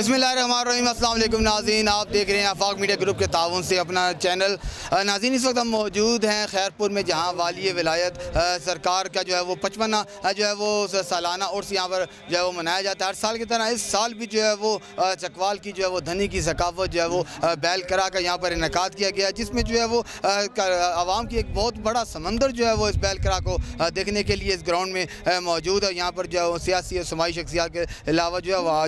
بسم اللہ الرحمن الرحیم السلام علیکم ناظرین آپ دیکھ رہے ہیں آفاق میڈیا گروپ کے تعاون سے اپنا چینل ناظرین اس وقت ہم موجود ہیں خیرپور میں جہاں والی ولایت سرکار کا جو ہے وہ پچپنا جو ہے وہ سالانہ عرس یہاں پر جو ہے وہ منایا جاتا ہے ہر سال کی طرح اس سال بھی جو ہے وہ چکوال کی جو ہے وہ دھنی کی ثقافت جو ہے وہ بیل کرا کا یہاں پر انعقاد کیا گیا جس میں جو ہے وہ عوام کی ایک بہت بڑا سمندر جو ہے وہ اس بیل کرا کو دیکھنے کے لیے اس گراؤنڈ میں موجود ہے یہاں پر جو ہے وہ سیاسی اور سماعی شخصیات کے علاوہ جو ہے وہ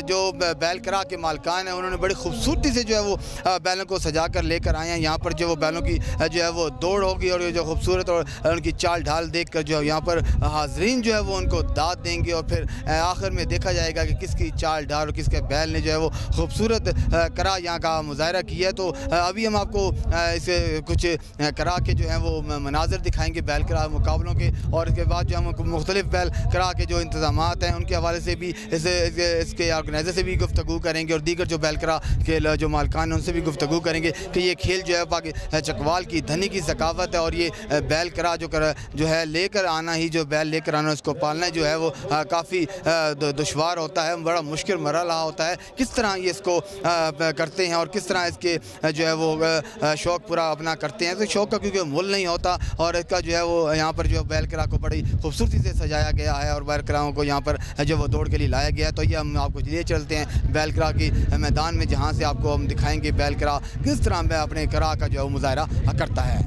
جو جو بیل کرا کے مالکان ہیں، انہوں نے بڑی خوبصورتی سے جو ہے وہ بیلوں کو سجا کر لے کر آئے ہیں۔ یہاں پر جو وہ بیلوں کی جو ہے وہ دوڑ ہوگی اور جو خوبصورت اور ان کی چال ڈھال دیکھ کر جو ہے یہاں پر حاضرین جو ہے وہ ان کو داد دیں گے اور پھر آخر میں دیکھا جائے گا کہ کس کی چال ڈھال اور کس کے بیل نے جو ہے وہ خوبصورت کرا یہاں کا مظاہرہ کیا ہے۔ تو ابھی ہم آپ کو اس، کچھ کرا کے جو ہیں وہ مناظر دکھائیں گے بیل کرا مقابلوں کے۔ اور اس کے بعد جو ہم مختلف بیل کرا کے جو انتظامات ہیں، ان کے حوالے سے بھی اس اس کے آرگنائزر سے بھی گفتگو کریں گے اور دیگر جو بیلکرا کے جو مالکان ہیں ان سے بھی گفتگو کریں گے کہ یہ کھیل جو ہے چکوال کی دھنی کی ثقافت ہے اور یہ بیلکرا جو جو ہے لے کر آنا ہی جو بیل لے کر آنا اس کو پالنا جو ہے وہ کافی دشوار ہوتا ہے، بڑا مشکل مرحلہ ہوتا ہے۔ کس طرح یہ اس کو کرتے ہیں اور کس طرح اس کے جو ہے وہ شوق پورا اپنا کرتے ہیں؟ تو شوق کا کیونکہ مل نہیں ہوتا اور اس کا جو ہے وہ یہاں پر جو بیلکرا کو بڑی خوبصورتی سے سجایا گیا ہے اور بیلکراؤں کو یہاں پر جو وہ دوڑ کے لیے لایا گیا ہے تو یہ ہم آپ کو لیے چلتے ہیں بیل کرا کی میدان میں، جہاں سے آپ کو ہم دکھائیں گے بیل کرا کس طرح میں اپنے کرا کا جو ہے مظاہرہ کرتا ہے۔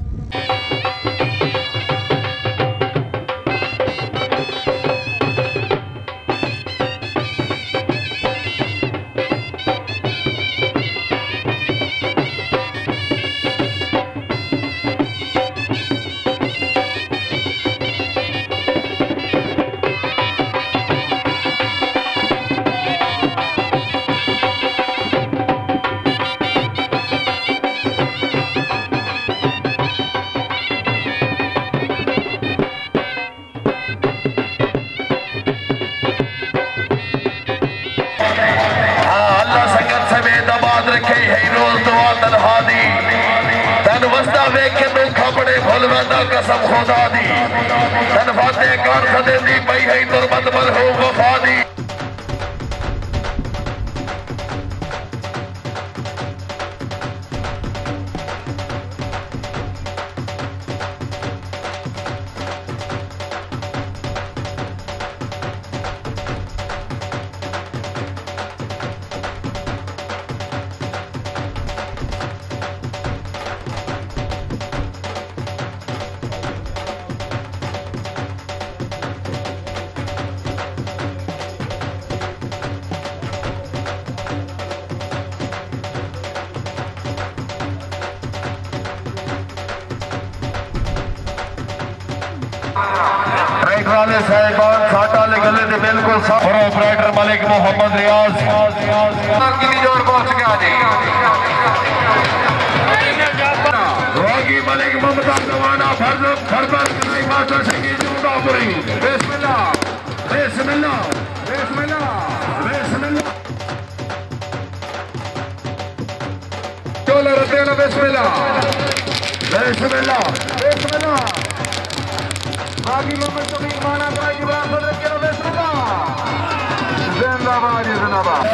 کھپڑے بھول قسم خدا دی۔ تن فاتح کار خدے دی بھائی ہے، تربت بل ہو وفا دی صاحبان ساٹا لے گلے دے بالکل سب اور آپریٹر ملک محمد ریاض۔ کتنی جوڑ پہنچ گیا جی۔ روگی ملک ممتا زمانہ فرض فربر کنائی ماسٹر شکیل جوڑا پوری بسم اللہ بسم اللہ بسم اللہ بسم اللہ چولہ رتینا بسم اللہ بسم اللہ بسم اللہ آگی محمد تمہیں مانا کرائی صدر کے زندہ باد زندہ باد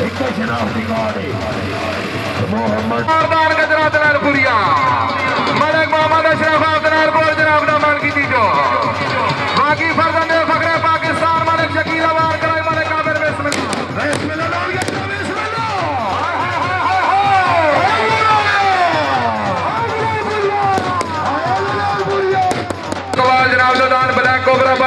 ایک محمد کا جناب پوریا ملک محمد اشرف آف پور جناب نامان کی دیجو باقی فرزند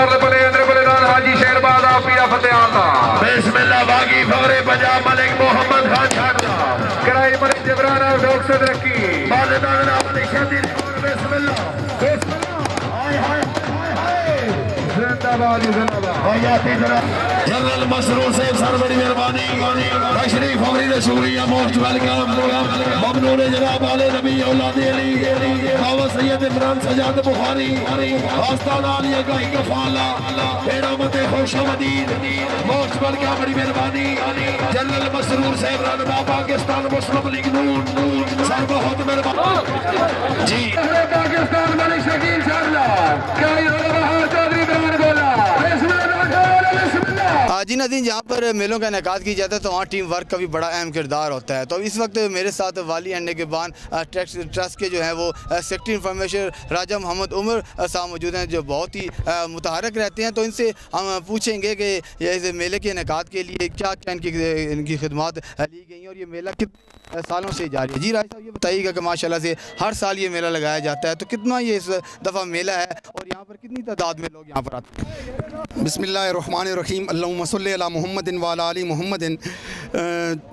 اندر بلے دان حاجی شیر باد آفیہ فتح آتا بسم اللہ باقی فورے پنجاب ملک محمد خان چھاڑا کرائی ملک جبران اور ڈوک سے درکی بالدان ملک شدید جنرل مسرور صاحب سر بڑی مہربانی۔ تشریف فوری نے شکریہ موسٹ ویلکم۔ ممنون جناب علی نبی اولاد علی۔ بابا سید عمران سجاد بخاری۔ آستان علی گاہی کفالا بیڑا مت خوش آمدید۔ موسٹ ویلکم، بڑی مہربانی۔ جنرل مسرور صاحب رہنما پاکستان مسلم لیگ نون۔ سر بہت مہربانی۔ جی۔ پاکستان ملک شکیل شاملہ کئی علماء چودری بران بولا بسم اللہ بسم اللہ جی ندین جہاں پر میلوں کا انعقاد کی جاتا ہے تو وہاں ٹیم ورک کا بھی بڑا اہم کردار ہوتا ہے۔ تو اس وقت میرے ساتھ والی انڈے کے بان ٹرسٹ کے جو ہیں وہ سیکٹری انفارمیشن راجہ محمد عمر صاحب موجود ہیں جو بہت ہی متحرک رہتے ہیں۔ تو ان سے ہم پوچھیں گے کہ یہ میلے کے انعقاد کے لیے کیا کیا ان کی ان کی خدمات لی گئی ہیں اور یہ میلہ کتنے سالوں سے جاری ہے۔ جی راج صاحب، یہ بتائیے گا کہ ماشاء اللہ سے ہر سال یہ میلہ لگایا جاتا ہے تو کتنا یہ اس دفعہ میلہ ہے اور یہاں پر کتنی تعداد میں لوگ یہاں پر آتے ہیں؟ بسم اللہ الرحمن الرحیم۔ اللہم صلی اللہ محمد والا علی محمد۔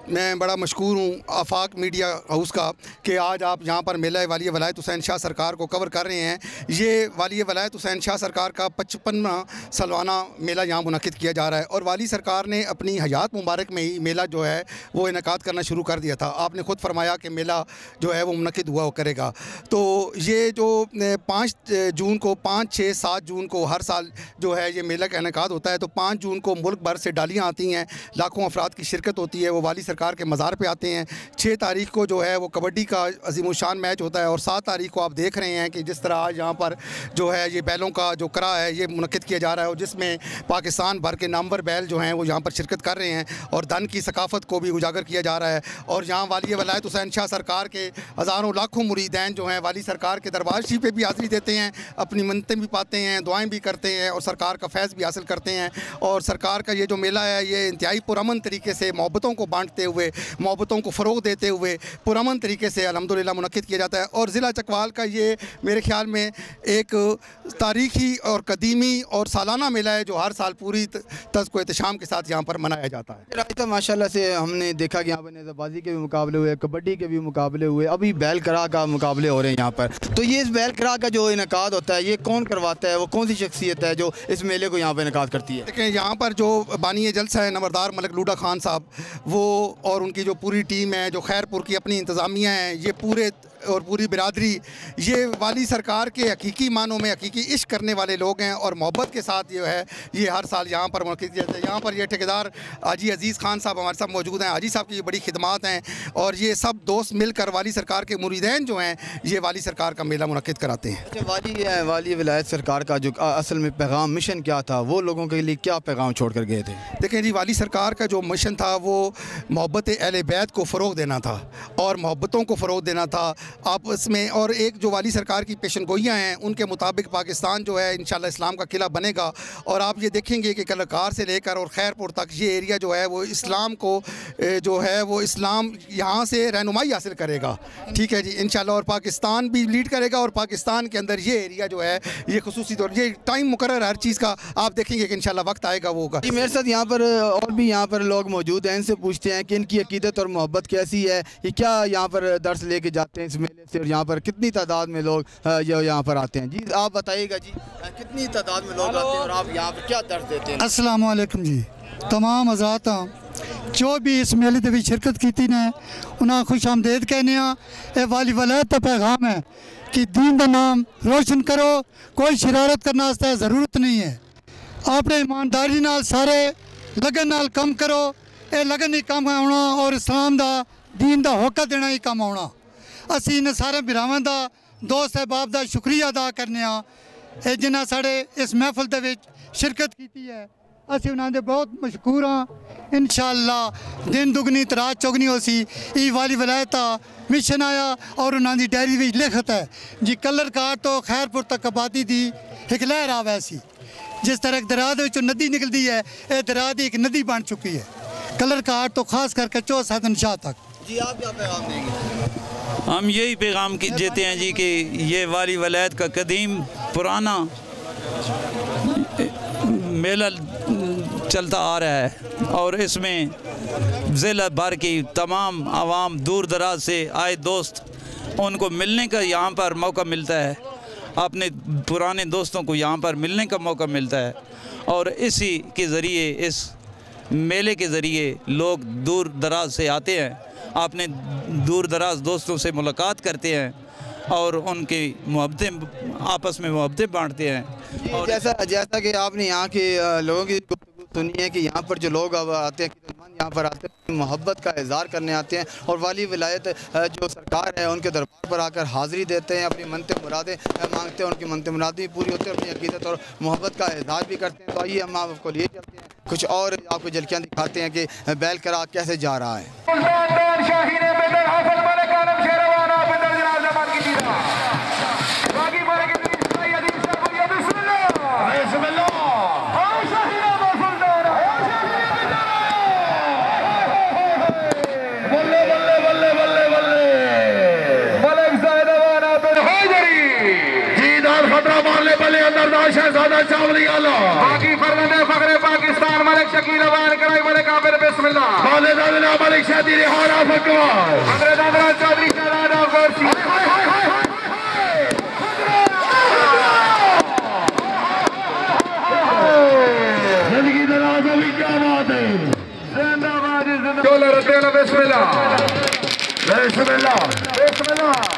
میں بڑا مشکور ہوں آفاق میڈیا ہاؤس کا کہ آج آپ یہاں پر میلہ والی ولایت حسین شاہ سرکار کو کور کر رہے ہیں۔ یہ والی ولایت حسین شاہ سرکار کا پچپن سالانہ میلہ یہاں منعقد کیا جا رہا ہے اور والی سرکار نے اپنی حیات مبارک میں ہی میلہ جو ہے وہ انعقاد کرنا شروع کر دیا تھا۔ آپ نے خود فرمایا کہ میلہ جو ہے وہ منعقد ہوا کرے گا۔ تو یہ جو پانچ جون کو پانچ چھ سات جون کو ہر سال جو ہے یہ میلہ کا انعقاد ہوتا ہے تو پانچ جون کو ملک بھر سے ڈالیاں آتی ہیں، لاکھوں افراد کی شرکت ہوتی ہے، وہ والی سرکار کے مزار پہ آتے ہیں۔ چھ تاریخ کو جو ہے وہ کبڈی کا عظیم الشان میچ ہوتا ہے اور سات تاریخ کو آپ دیکھ رہے ہیں کہ جس طرح آج یہاں پر جو ہے یہ بیلوں کا جو کرا ہے، یہ منعقد کیا جا رہا ہے اور جس میں پاکستان بھر کے نامور بیل جو ہیں وہ یہاں پر شرکت کر رہے ہیں اور دن کی ثقافت کو بھی اجاگر کیا جا رہا ہے۔ اور یہاں والی ولایت حسین شاہ سرکار کے ہزاروں لاکھوں مریدین جو ہیں والی سرکار کے دربار شی پہ بھی حاضری دیتے ہیں، اپنی منتیں بھی پاتے ہیں، دعائیں بھی کرتے ہیں اور سرکار کا فیض بھی حاصل کرتے ہیں۔ اور سرکار کا یہ جو میلہ ہے یہ انتہائی پرامن طریقے سے محبتوں کو بانٹتے ہوئے محبتوں کو فروغ دیتے ہوئے پرامن طریقے سے الحمدللہ منعقد کیا جاتا ہے۔ اور ضلع چکوال کا یہ میرے خیال میں ایک تاریخی اور قدیمی اور سالانہ میلہ ہے جو ہر سال پوری تز کو احتشام کے ساتھ یہاں پر منایا جاتا ہے۔ ماشاء اللہ سے ہم نے دیکھا کہ یہاں پر نیزہ بازی کے بھی مقابلے ہوئے کبڈی کے بھی مقابلے ہوئے ابھی بیل کرا کا مقابلے ہو رہے ہیں یہاں پر۔ تو یہ اس بیل کرا کا جو انعقاد ہوتا ہے یہ کون کرواتا ہے؟ وہ کون سی شخصیت ہے جو اس میلے کو یہاں پہ انعقاد کرتی ہے؟ دیکھیں یہاں پر جو بانی جلسہ ہے نمبردار ملک لوڈا خان صاحب، وہ اور ان کی جو پوری ٹیم ہے، جو خیر پور کی اپنی انتظامیہ ہیں، یہ پورے اور پوری برادری یہ والی سرکار کے حقیقی معنوں میں حقیقی عشق کرنے والے لوگ ہیں اور محبت کے ساتھ جو ہے یہ ہر سال یہاں پر منعقد کیا جاتا ہے۔ یہاں پر یہ ٹھیکیدار حاجی عزیز خان صاحب ہمارے ساتھ موجود ہیں۔ حاجی صاحب کی یہ بڑی خدمات ہیں اور یہ سب دوست مل کر والی سرکار کے مریدین جو ہیں یہ والی سرکار کا میلہ منعقد کراتے ہیں۔ اچھا والی والی ولایت سرکار کا جو اصل میں پیغام مشن کیا تھا؟ وہ لوگوں کے لیے کیا پیغام چھوڑ کر گئے تھے؟ دیکھیں جی والی سرکار کا جو مشن تھا وہ محبت اہل بیت کو فروغ دینا تھا اور محبتوں کو فروغ دینا تھا۔ آپس میں اور ایک جو والی سرکار کی پیشن گوئیاں ہیں، ان کے مطابق پاکستان جو ہے انشاءاللہ اسلام کا قلعہ بنے گا۔ اور آپ یہ دیکھیں گے کہ کلکار سے لے کر اور خیر پور تک یہ ایریا جو ہے وہ اسلام کو جو ہے وہ اسلام یہاں سے رہنمائی حاصل کرے گا۔ ٹھیک ہے جی انشاءاللہ اور پاکستان بھی لیڈ کرے گا اور پاکستان کے اندر یہ ایریا جو ہے، یہ خصوصی طور، یہ ٹائم مقرر ہر چیز کا آپ دیکھیں گے کہ انشاءاللہ وقت آئے گا وہ ہوگا۔ جی میرے ساتھ یہاں پر اور بھی یہاں پر لوگ موجود ہیں، ان سے پوچھتے ہیں کہ ان کی عقیدت اور محبت کیسی ہے، یہ کیا یہاں پر درس لے کے جاتے ہیں اس میلے سے اور یہاں پر کتنی تعداد میں لوگ یہاں پر آتے ہیں۔ جی آپ بتائیے گا جی کتنی تعداد میں لوگ آتے ہیں اور آپ یہاں پر کیا درد دیتے ہیں؟ السلام علیکم جی۔ تمام حضرات جو ہاں، بھی اس میلے دے بھی شرکت کیتی نے، انہاں خوش آمدید کہنے ہاں اے والی ولایت پیغام ہے کہ دین دا نام روشن کرو، کوئی شرارت کرنا واسطے ضرورت نہیں ہے۔ اپنے ایمانداری نال سارے لگن نال کم کرو، اے لگن ہی کم آنا اور اسلام دا دین دا ہوکا دینا ہی کم آنا اسی ان سارے براواں دا دوست احباب دا شکریہ ادا کرنے ہاں اے جنہ ساڑے اس محفل دے وچ شرکت کیتی ہے اسی انہاں دے بہت مشکور ہاں انشاءاللہ دن دگنی ترات چوگنی ہو سی ای والی ولایتا مشن آیا اور انہاں دی ڈائری وچ لکھتا ہے جی کلر کار تو خیر پور تک آبادی دی ایک لہر آ ویسی جس طرح ایک درا دے وچوں ندی نکلدی ہے اے درا دی ایک ندی بن چکی ہے کلر کار تو خاص کر کے چو سیدن شاہ تک جی آپ ہم یہی پیغام دیتے ہیں جی کہ یہ والی ولایت کا قدیم پرانا میلہ چلتا آ رہا ہے اور اس میں ضلع بھر کی تمام عوام دور دراز سے آئے دوست ان کو ملنے کا یہاں پر موقع ملتا ہے۔ اپنے پرانے دوستوں کو یہاں پر ملنے کا موقع ملتا ہے اور اسی کے ذریعے اس میلے کے ذریعے لوگ دور دراز سے آتے ہیں۔ اپنے دور دراز دوستوں سے ملاقات کرتے ہیں اور ان کی محبتیں آپس میں محبتیں بانٹتے ہیں۔ جی، جیسا جیسا کہ آپ نے یہاں کے لوگوں کی سنی ہے کہ یہاں پر جو لوگ اب آتے ہیں یہاں پر آتے ہیں محبت کا اظہار کرنے آتے ہیں۔ اور والی ولایت جو سرکار ہے ان کے دربار پر آ کر حاضری دیتے ہیں اپنی منت مرادیں مانگتے ہیں ان کی منت مرادیں پوری ہوتی ہیں اپنی عقیدت اور محبت کا اظہار بھی کرتے ہیں۔ تو آئیے ہم آپ کو لیے چلتے ہیں۔ کچھ اور آپ کو جھلکیاں دکھاتے ہیں کہ بیل کرا کیسے جا رہا ہے۔ چاولی آلہ باقی فرمند فقر پاکستان ملک شکیل وان کرائی ملک آفر بسم اللہ۔ خالد آدنا ملک شادی ریحان آفر کمار حضرت آدنا چودری شادان آفر سی زندگی دراز ابھی کیا بسم اللہ۔ بسم اللہ۔ بسم اللہ۔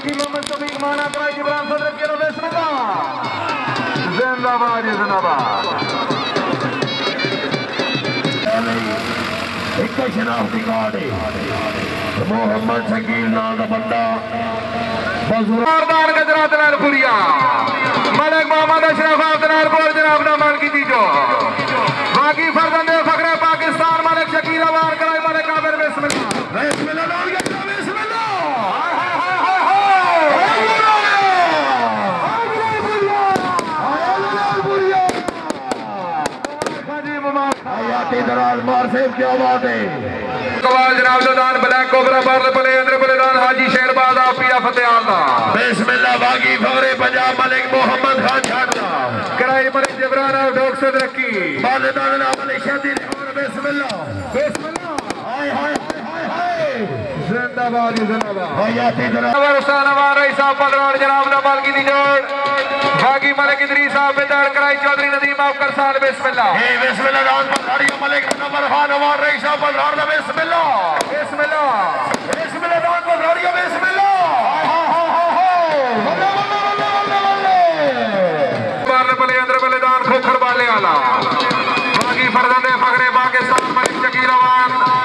حاجی محمد صدیق مانا کرائی جبران صدرت کے لیے بسم اللہ زندہ باد۔ زندہ بار ایک شناختی کارڈ محمد شکیل نام بندہ۔ بندہ بزرگوار گجرات نال پوریا۔ ملک محمد اشرف آفتنار پور جناب نامان کی دیجو باقی فرزند فقر پاکستان ملک شکیل آبار کرائی ملک آبر بسم اللہ۔ بسم اللہ باتی دراز مار کیا بات ہے؟ قبال جناب دان بلیک کوبرا بارل پلے اندر پلے دان حاجی شیر بادا پیا فتح آلہ بسم اللہ باغی فورے پنجاب ملک محمد خان چھاڑا کرائی ملک جبران آف ڈوک سے درکی بالدان علی شدید بسم اللہ۔ بسم اللہ۔ آئے آئے آئے بلدان خوکھر بالے والا۔ باقی فردان فخرے پاکستان ملک شکیل آباد۔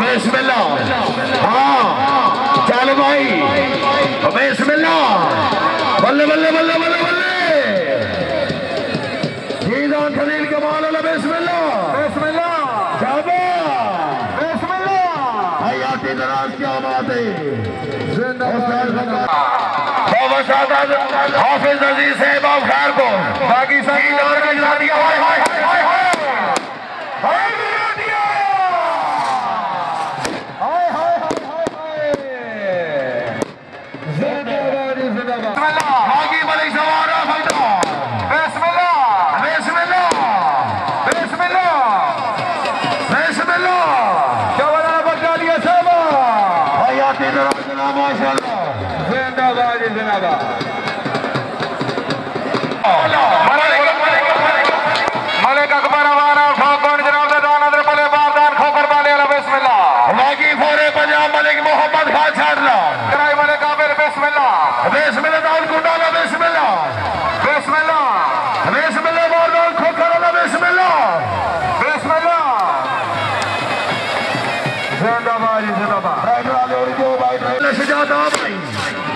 بسم اللہ ہاں۔ چل بھائی۔ بسم اللہ بلے بلے بلے بلے بلے۔ سلطان خلیل کمال اللہ بسم اللہ۔ بسم اللہ۔ شابہ بسم اللہ۔ حیاتی دراز کیا بات ہے۔ زندہ حافظ عزیز صاحب آپ خیر کو باقی سب کو دیا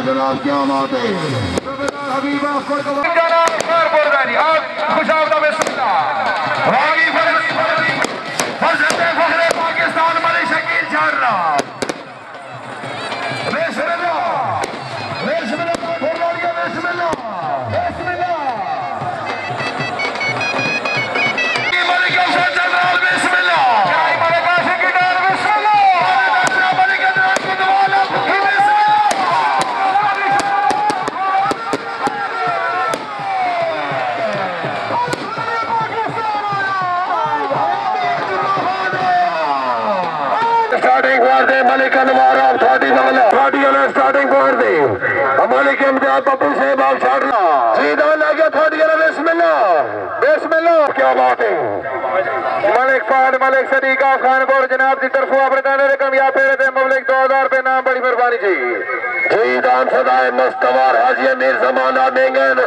جناب کیا بات ہے حبیب آپ کو خوش آمدہ بسم اللہ فرزند فخر پاکستان ملک شکیل جان رہا جی۔ جی دان سدائے مستوار حاجی امیر زمانہ بینگن۔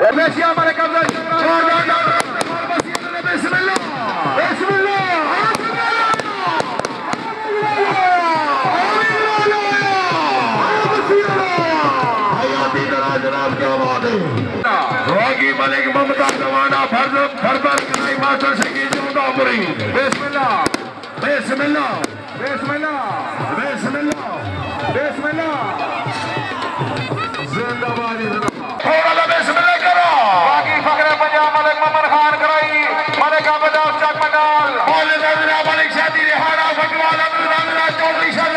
گے بیشی ہمارے چھوڑ دیں راگی ملک ممتا زمانہ فرض فربر کرائی ماسٹر شکی جوندہ جی مرید بسم اللہ۔ بسم اللہ۔ بسم اللہ۔ ordentlich an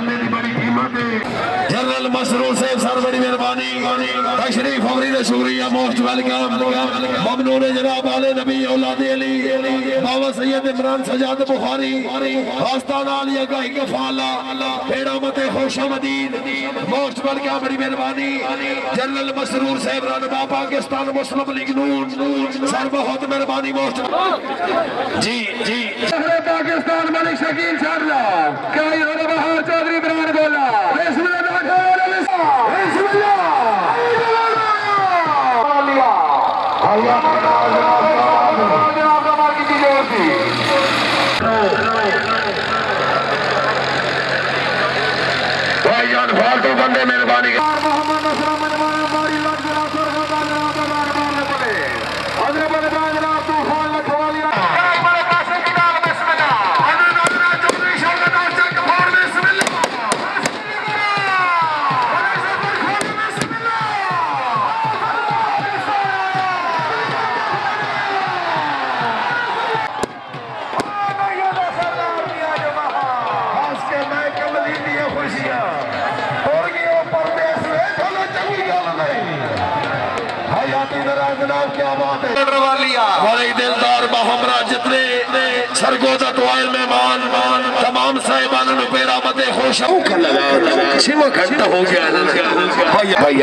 اللہ دی بڑی قیمت ہے جنرل مسرور صاحب سر بڑی مہربانی سوریہ موسٹ ویلکم ممنون جناب آل نبی اولاد علی، بابا سید عمران سجاد بخاری آستان آلیہ کا ہی کفالہ پیڑا مت خوش مدین موسٹ ویلکم بڑی مہربانی، جنرل مسرور سیب رانبا پاکستان مسلم لیگ نون، سر بہت مہربانی موسٹ جی جی۔ شہر پاکستان ملک شکیل شارلہ کائی اور بہار چودری بران بولا۔ بسم اللہ بسم اللہ۔ Rock. شوق لگا سوا گھنٹہ ہو گیا بھائی بھائی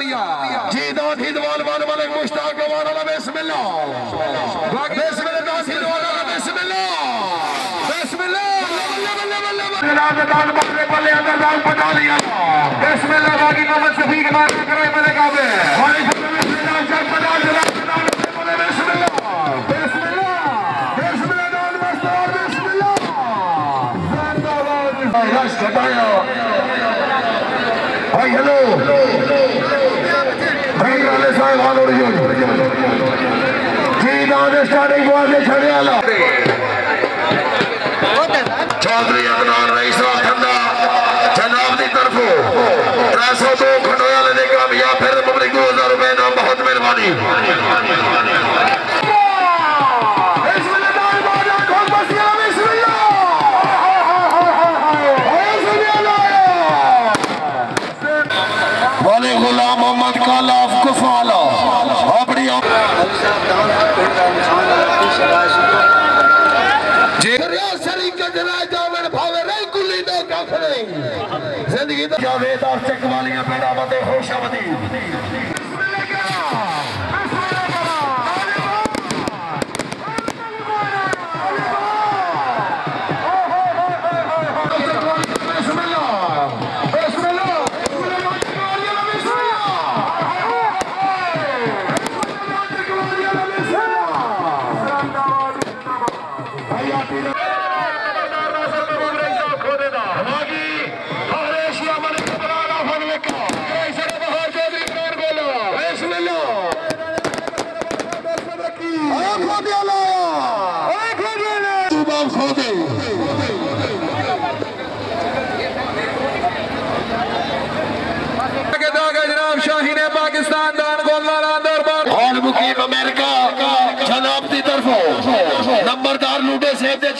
والیا جی دو تھی دوال وال ملک مشتاق والا بسم اللہ بسم اللہ دو تھی دوال بسم اللہ بسم اللہ جناب دان بکرے پلے اندر دان پٹا لیا بسم اللہ باقی محمد شفیق مارنا کرے ملک آبے ہماری بسم اللہ جب پٹا جناب دان بکرے بسم اللہ بسم اللہ بسم اللہ دان مستار بسم اللہ زندہ باد رش کٹایا بھائی ہلو بھائی والے صاحب آن ہو رہی ہو جی دان اسٹارٹنگ بوال سے زندگی دا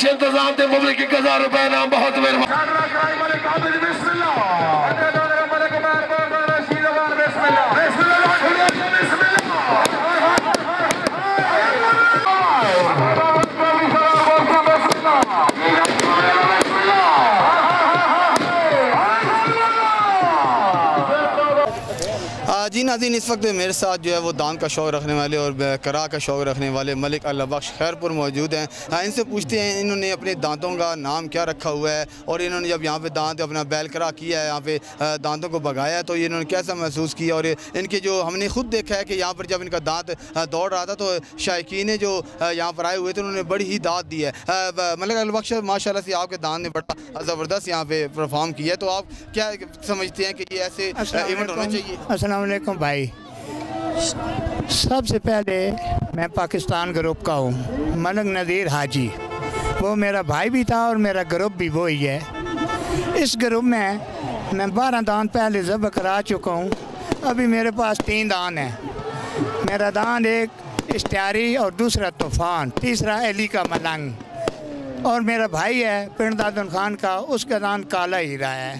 اچھے انتظام دے مبلک ایک ہزار روپے نام بہت مہربان ناظرین اس وقت میرے ساتھ جو ہے وہ دان کا شوق رکھنے والے اور کرا کا شوق رکھنے والے ملک اللہ بخش خیر پور موجود ہیں۔ ہاں ان سے پوچھتے ہیں انہوں نے اپنے دانتوں کا نام کیا رکھا ہوا ہے؟ اور انہوں نے جب یہاں پہ دانت اپنا بیل کرا کیا ہے یہاں پہ دانتوں کو بگایا ہے تو انہوں نے کیسا محسوس کیا؟ اور ان کے جو ہم نے خود دیکھا ہے کہ یہاں پر جب ان کا دانت دوڑ رہا تھا تو شائقین جو یہاں پر آئے ہوئے تھے انہوں نے بڑی ہی داد دی ہے۔ ملک اللہ بخش ماشاء اللہ سے آپ کے دانت نے بڑا زبردست یہاں پہ پرفارم کیا ہے۔ تو آپ کیا سمجھتے ہیں کہ یہ ایسے ایونٹ ہونا چاہیے؟ السلام علیکم بھائی۔ سب سے پہلے میں پاکستان گروپ کا ہوں ملک نذیر حاجی۔ وہ میرا بھائی بھی تھا اور میرا گروپ بھی وہی ہے۔ اس گروپ میں میں بارہ دان پہلے ذبح کرا چکا ہوں۔ ابھی میرے پاس تین دان ہیں۔ میرا دان ایک اشتیاری اور دوسرا طوفان، تیسرا علی کا ملنگ۔ اور میرا بھائی ہے پنڈ دادن خان کا، اس کا دان کالا ہیرا ہے۔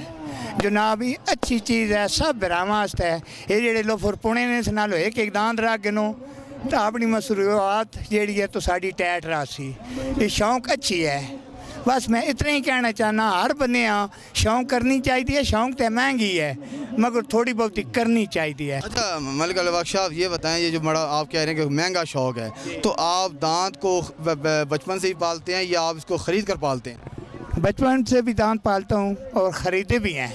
جناب یہ اچھی چیز ہے سب براماست ہے۔ یہ جڑے لوگ پھر پونے نے سنالو ایک ایک دان رکھ گنو تو اپنی مصروعات جیڑی ہے تو ساڑی ٹیٹ راسی۔ یہ شوق اچھی ہے۔ بس میں اتنا ہی کہنا چاہنا ہر بندے ہاں شوق کرنی چاہیے شوق تو مہنگی ہے مگر تھوڑی بہت کرنی چاہیے اچھا ملک البخش آپ یہ بتائیں یہ جو بڑا آپ کہہ رہے ہیں کہ مہنگا شوق ہے تو آپ دانت کو بچپن سے ہی پالتے ہیں یا آپ اس کو خرید کر پالتے ہیں؟ بچپن سے بھی دانت پالتا ہوں اور خریدے بھی ہیں۔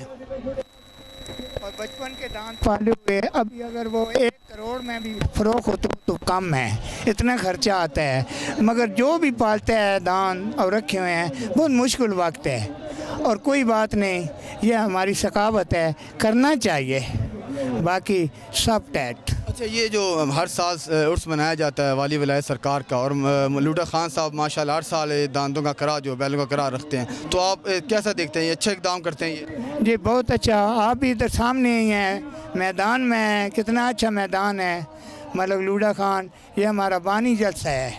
اور بچپن کے دانت پالے ہوئے ابھی اگر وہ ایک کروڑ میں بھی فروخ ہوتا تو کم ہے اتنا خرچہ آتا ہے۔ مگر جو بھی پالتا ہے دان اور رکھے ہوئے ہیں بہت مشکل وقت ہے۔ اور کوئی بات نہیں یہ ہماری ثقافت ہے کرنا چاہیے۔ باقی سب ٹیٹ۔ اچھا یہ جو ہر سال عرس منایا جاتا ہے والی ولایت سرکار کا اور لوٹا خان صاحب ماشاءاللہ ہر سال یہ دانتوں کا کرا جو بیلوں کا کرا رکھتے ہیں۔ تو آپ کیسا دیکھتے ہیں؟ یہ اچھا اقدام کرتے ہیں یہ؟ جی بہت اچھا۔ آپ بھی ادھر سامنے ہی ہیں۔ میدان میں کتنا اچھا میدان ہے۔ ملک لوڈا خان یہ ہمارا بانی جلسہ ہے۔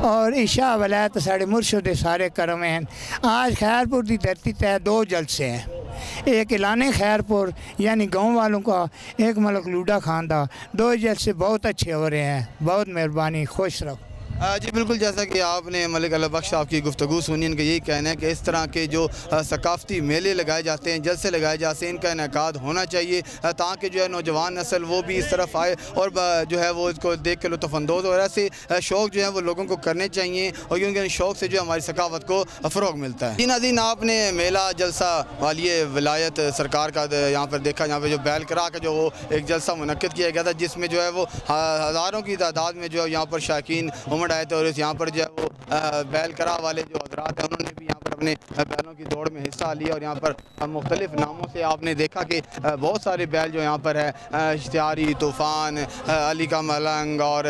اور عشاء ولایت ساڑھے مرشد سارے کرم ہیں۔ آج خیرپور دی دھرتی تہ دو جلسے ہیں۔ ایک اعلان خیرپور یعنی گاؤں والوں کا، ایک ملک لوڈا خان دا۔ دو جلسے بہت اچھے ہو رہے ہیں۔ بہت مہربانی، خوش رکھو جی بالکل، جیسا کہ آپ نے ملک اللہ بخش صاحب کی گفتگو سنی، ان کا یہی کہنا ہے کہ اس طرح کے جو ثقافتی میلے لگائے جاتے ہیں، جلسے لگائے جاتے ہیں، ان کا انعقاد ہونا چاہیے تاکہ جو ہے نوجوان نسل وہ بھی اس طرف آئے اور جو ہے وہ اس کو دیکھ کے لطف اندوز اور ایسے شوق جو ہے وہ لوگوں کو کرنے چاہیے اور کیونکہ ان شوق سے جو ہے ہماری ثقافت کو فروغ ملتا ہے۔ جی ناظرین، آپ نے میلہ، جلسہ والی ولایت سرکار کا یہاں پر دیکھا، یہاں پہ جو بیل کرا کا جو وہ ایک جلسہ منعقد کیا گیا تھا، جس میں جو ہے وہ ہزاروں کی تعداد میں جو ہے یہاں پر شائقین امڑ آئے تھے اور اس یہاں پر جو ہے وہ بیل کرا والے جو حضرات ہیں، انہوں نے بھی یہاں پر اپنے بیلوں کی دوڑ میں حصہ لیا اور یہاں پر مختلف ناموں سے آپ نے دیکھا کہ بہت سارے بیل جو یہاں پر ہے اشتہاری، طوفان علی کا ملنگ اور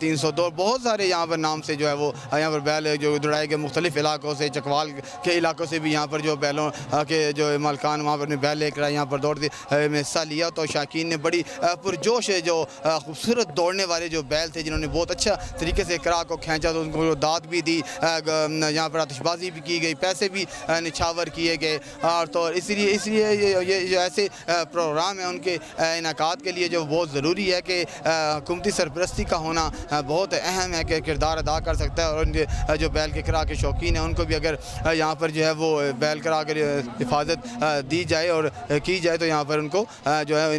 تین سو دو، بہت سارے یہاں پر نام سے جو ہے وہ یہاں پر بیل جو دوڑائے گئے مختلف علاقوں سے، چکوال کے علاقوں سے بھی یہاں پر جو بیلوں کے جو مالکان وہاں پر بیل لے کر یہاں پر دوڑ دی میں حصہ لیا تو شاکین نے بڑی پرجوش ہے جو خوبصورت دوڑنے والے جو بیل تھے، جنہوں نے بہت اچھا طریقے سے کرا کو کھینچا تو ان کو داد بھی دی یہاں پر آتش بازی بھی کی گئی، پیسے بھی نچھاور کیے گئے۔ اور تو اس لیے اس لیے یہ جو ایسے پروگرام ہیں ان کے انعقاد کے لیے جو بہت ضروری ہے کہ حکومتی سرپرستی کا ہونا بہت اہم ہے کہ کردار ادا کر سکتا ہے۔ اور ان کے جو بیل کے کرا کے شوقین ہیں، ان کو بھی اگر یہاں پر جو ہے وہ بیل کرا کے حفاظت دی جائے اور کی جائے تو یہاں پر ان کو جو ہے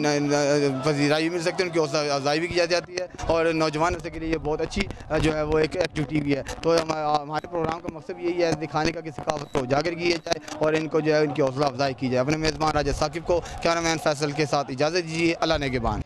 پذیرائی بھی مل سکتی ہے ان کی حوصلہ افزائی بھی کی جاتی ہے۔ اور نوجوان نسل کے لیے یہ بہت اچھی جو ہے وہ ایک ایکٹیویٹی بھی ہے۔ تو ہمارے پروگرام کا مقصد یہی ہے، دکھانے کا کہ ثقافت کو اجاگر کیا جائے اور ان کو جو ہے ان کی حوصلہ افزائی کی جائے۔ اپنے میزبان راجہ ثاقب کو، کیمرہ مین فیصل کے ساتھ اجازت دیجیے، اللہ نگبان